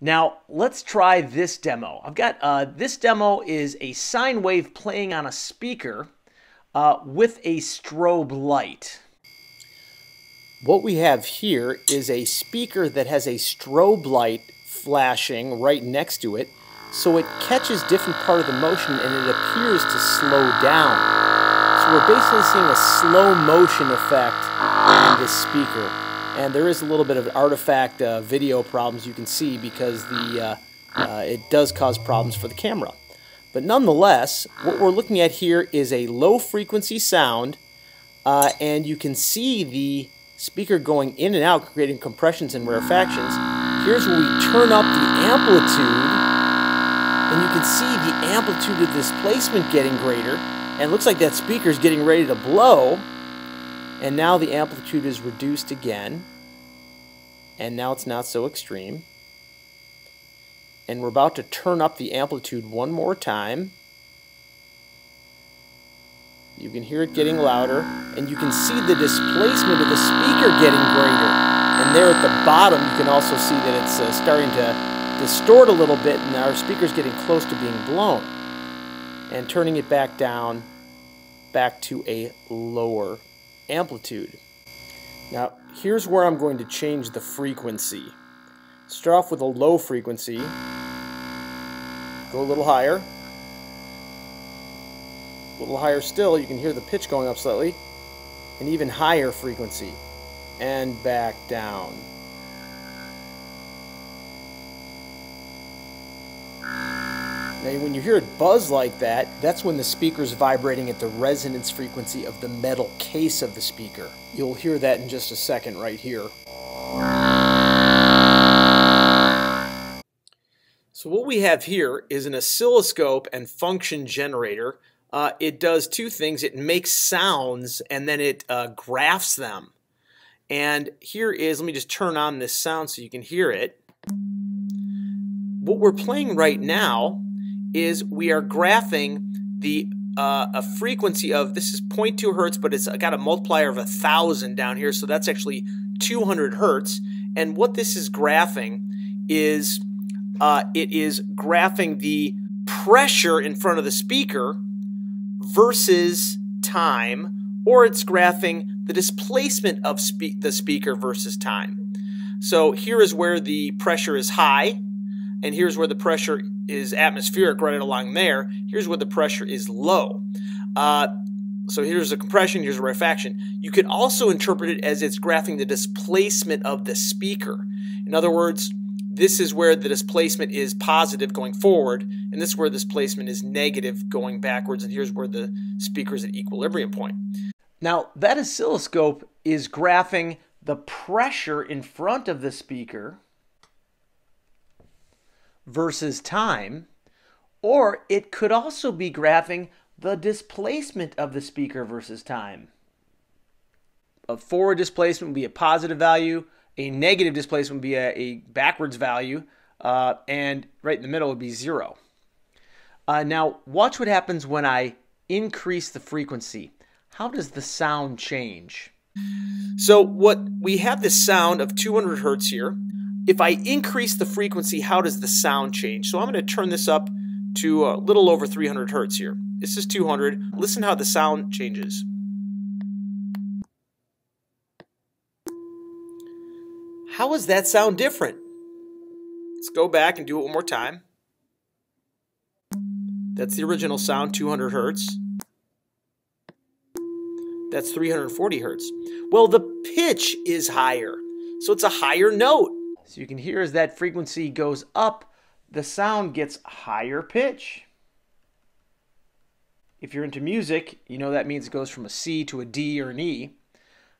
Now, let's try this demo. I've got uh, this demo is a sine wave playing on a speaker uh, with a strobe light. What we have here is a speaker that has a strobe light flashing right next to it, so it catches different part of the motion and it appears to slow down. So we're basically seeing a slow motion effect on this speaker and there is a little bit of artifact uh, video problems you can see because the uh, uh, it does cause problems for the camera. But nonetheless, what we're looking at here is a low frequency sound, uh, and you can see the speaker going in and out, creating compressions and rarefactions. Here's where we turn up the amplitude, and you can see the amplitude of displacement getting greater, and it looks like that speaker is getting ready to blow. And now the amplitude is reduced again. And now it's not so extreme. And we're about to turn up the amplitude one more time. You can hear it getting louder, and you can see the displacement of the speaker getting greater. And there at the bottom, you can also see that it's uh, starting to distort a little bit, and our speaker's getting close to being blown. And turning it back down, back to a lower amplitude. Now, here's where I'm going to change the frequency. Start off with a low frequency. Go a little higher. A little higher still, you can hear the pitch going up slightly. An even higher frequency. And back down. Now, when you hear it buzz like that, that's when the speaker's vibrating at the resonance frequency of the metal case of the speaker. You'll hear that in just a second right here. So what we have here is an oscilloscope and function generator. Uh, it does two things. It makes sounds and then it uh, graphs them. And here is, let me just turn on this sound so you can hear it. What we're playing right now is we are graphing the uh, a frequency of this is 0.2 hertz, but it's got a multiplier of a thousand down here, so that's actually 200 hertz. And what this is graphing is uh, it is graphing the pressure in front of the speaker versus time, or it's graphing the displacement of spe the speaker versus time. So here is where the pressure is high, and here's where the pressure is atmospheric right along there. Here's where the pressure is low. Uh, so here's a compression, here's a rarefaction. You could also interpret it as it's graphing the displacement of the speaker. In other words, this is where the displacement is positive going forward, and this is where the displacement is negative going backwards, and here's where the speaker is at equilibrium point. Now, that oscilloscope is graphing the pressure in front of the speaker versus time, or it could also be graphing the displacement of the speaker versus time. A forward displacement would be a positive value, a negative displacement would be a, a backwards value, uh, and right in the middle would be zero. Uh, now, watch what happens when I increase the frequency. How does the sound change? So, what we have this sound of 200 hertz here. If I increase the frequency, how does the sound change? So I'm going to turn this up to a little over 300 hertz here. This is 200. Listen how the sound changes. How does that sound different? Let's go back and do it one more time. That's the original sound, 200 hertz. That's 340 hertz. Well, the pitch is higher, so it's a higher note. So you can hear as that frequency goes up, the sound gets higher pitch. If you're into music, you know that means it goes from a C to a D or an E.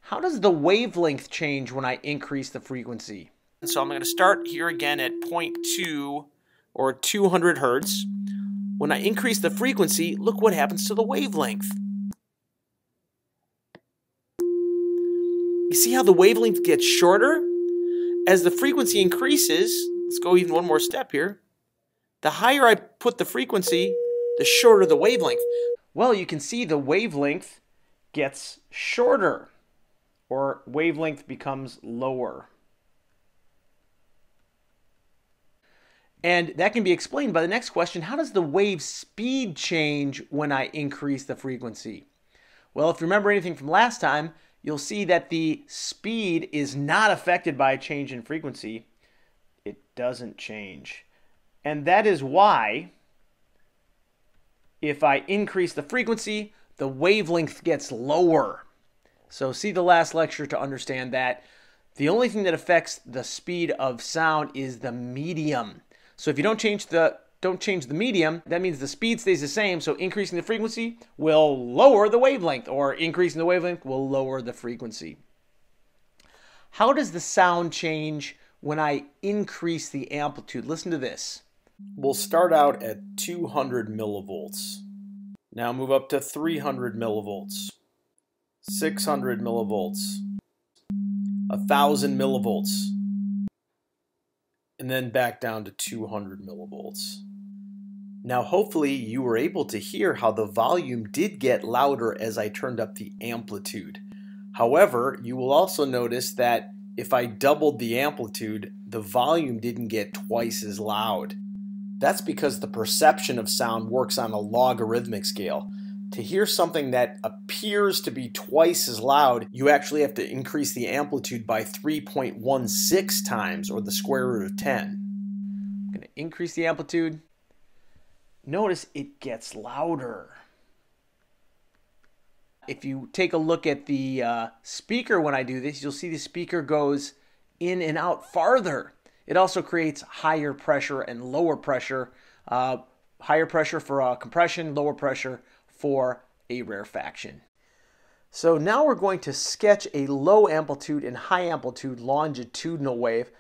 How does the wavelength change when I increase the frequency? So I'm going to start here again at 0.2 or 200 hertz. When I increase the frequency, look what happens to the wavelength. You see how the wavelength gets shorter? As the frequency increases, let's go even one more step here. The higher I put the frequency, the shorter the wavelength. Well, you can see the wavelength gets shorter or wavelength becomes lower. And that can be explained by the next question How does the wave speed change when I increase the frequency? Well, if you remember anything from last time, you'll see that the speed is not affected by a change in frequency. It doesn't change. And that is why, if I increase the frequency, the wavelength gets lower. So, see the last lecture to understand that. The only thing that affects the speed of sound is the medium. So if you don't change the don't change the medium, that means the speed stays the same. So increasing the frequency will lower the wavelength, or increasing the wavelength will lower the frequency. How does the sound change when I increase the amplitude? Listen to this. We'll start out at 200 millivolts. Now move up to 300 millivolts, 600 millivolts, 1000 millivolts, and then back down to 200 millivolts. Now hopefully you were able to hear how the volume did get louder as I turned up the amplitude. However, you will also notice that if I doubled the amplitude, the volume didn't get twice as loud. That's because the perception of sound works on a logarithmic scale. To hear something that appears to be twice as loud, you actually have to increase the amplitude by 3.16 times, or the square root of 10. I'm going to increase the amplitude. Notice it gets louder. If you take a look at the uh, speaker when I do this, you'll see the speaker goes in and out farther. It also creates higher pressure and lower pressure. Uh, higher pressure for uh, compression, lower pressure for a rarefaction. So now we're going to sketch a low amplitude and high amplitude longitudinal wave,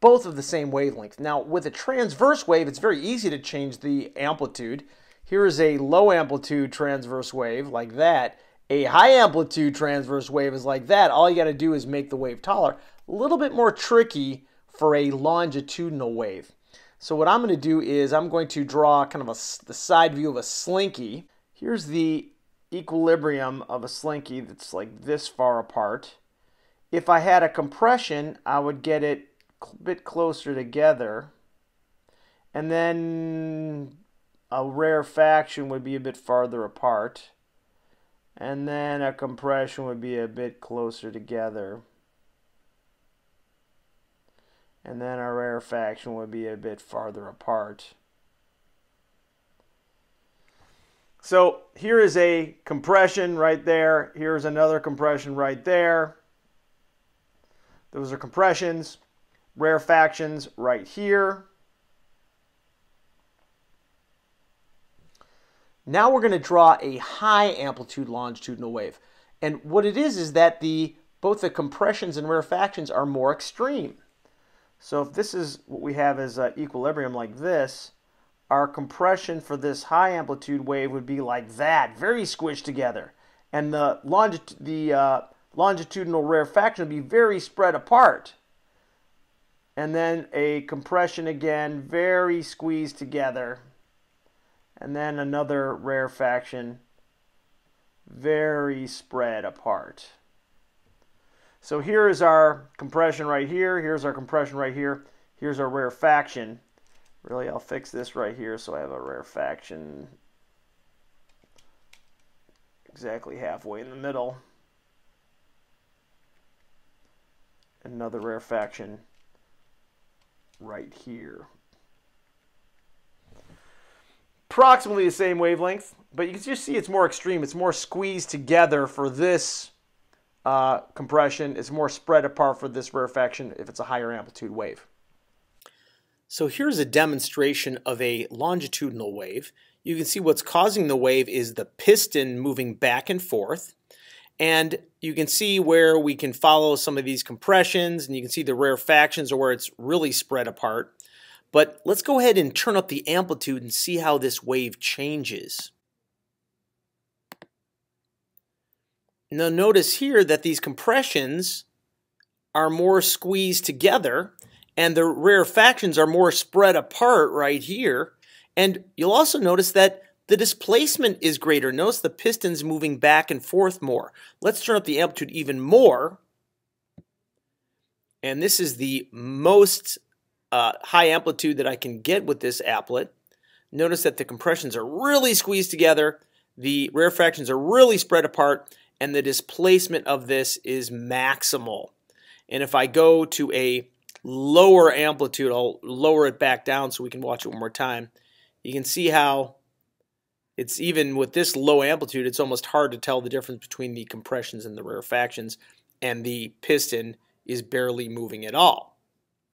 both of the same wavelength. Now with a transverse wave, it's very easy to change the amplitude. Here is a low amplitude transverse wave like that. A high amplitude transverse wave is like that. All you got to do is make the wave taller. A little bit more tricky for a longitudinal wave. So what I'm going to do is I'm going to draw kind of a, the side view of a slinky. Here's the equilibrium of a slinky that's like this far apart. If I had a compression, I would get it bit closer together. And then a rarefaction would be a bit farther apart. And then a compression would be a bit closer together. And then a rarefaction would be a bit farther apart. So here is a compression right there. Here's another compression right there. Those are compressions. Rarefactions right here. Now we're going to draw a high amplitude longitudinal wave. And what it is is that the both the compressions and rarefactions are more extreme. So if this is what we have as equilibrium like this, our compression for this high amplitude wave would be like that, very squished together. And the, longit the uh, longitudinal rarefaction would be very spread apart. And then a compression again, very squeezed together. And then another rarefaction, very spread apart. So here is our compression right here. Here's our compression right here. Here's our rarefaction. Really, I'll fix this right here so I have a rarefaction exactly halfway in the middle. Another rarefaction right here. Approximately the same wavelength, but you can just see it's more extreme. It's more squeezed together for this uh, compression. It's more spread apart for this rarefaction if it's a higher amplitude wave. So here's a demonstration of a longitudinal wave. You can see what's causing the wave is the piston moving back and forth. And you can see where we can follow some of these compressions, and you can see the rarefactions or where it's really spread apart. But let's go ahead and turn up the amplitude and see how this wave changes. Now notice here that these compressions are more squeezed together and the rarefactions are more spread apart right here. And you'll also notice that the displacement is greater. Notice the piston's moving back and forth more. Let's turn up the amplitude even more. And this is the most uh, high amplitude that I can get with this applet. Notice that the compressions are really squeezed together, the rarefactions are really spread apart, and the displacement of this is maximal. And if I go to a lower amplitude, I'll lower it back down so we can watch it one more time. You can see how it's even with this low amplitude, it's almost hard to tell the difference between the compressions and the rarefactions, and the piston is barely moving at all.